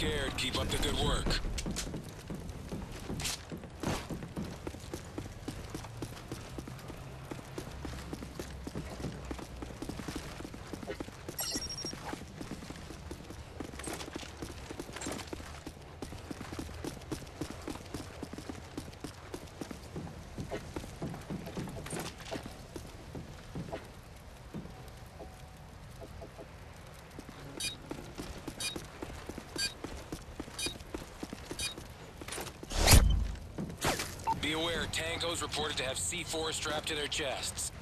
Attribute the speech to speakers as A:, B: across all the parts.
A: scared. Keep up the good work. Tangos reported to have C4 strapped to their chests.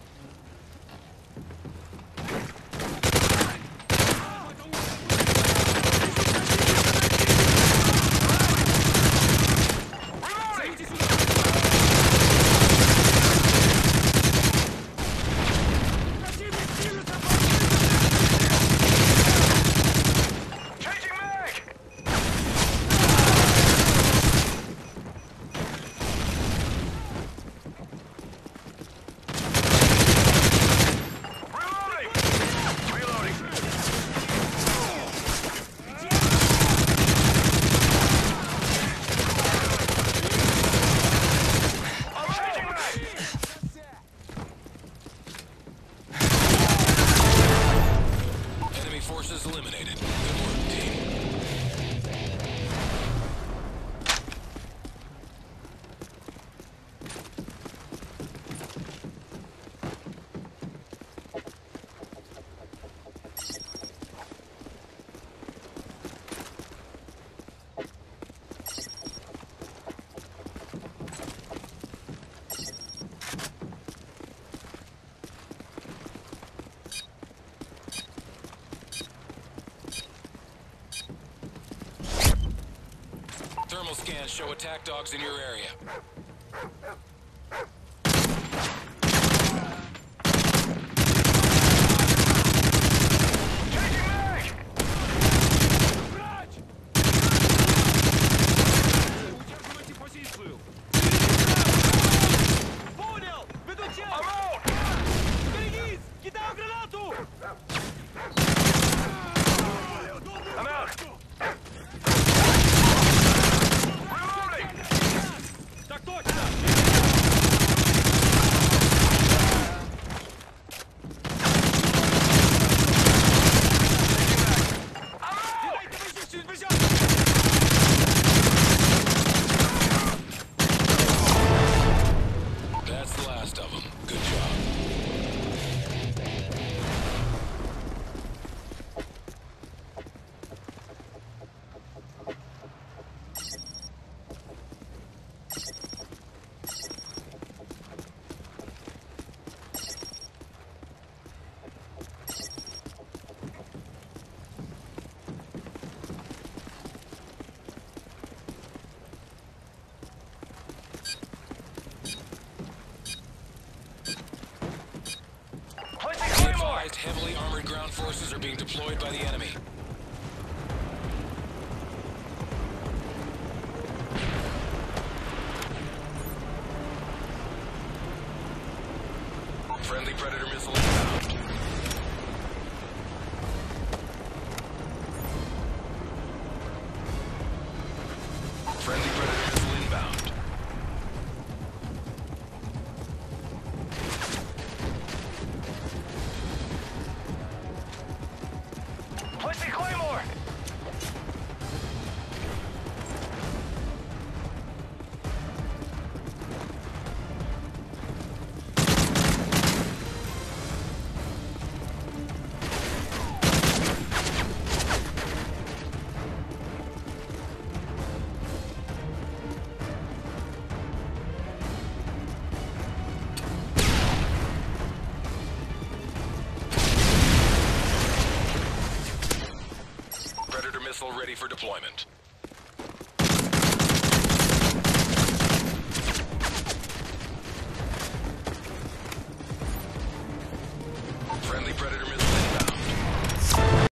A: Thermal scans show attack dogs in your area. Be heavily armored ground forces are being deployed by the enemy. Friendly Predator missile Missile ready for deployment.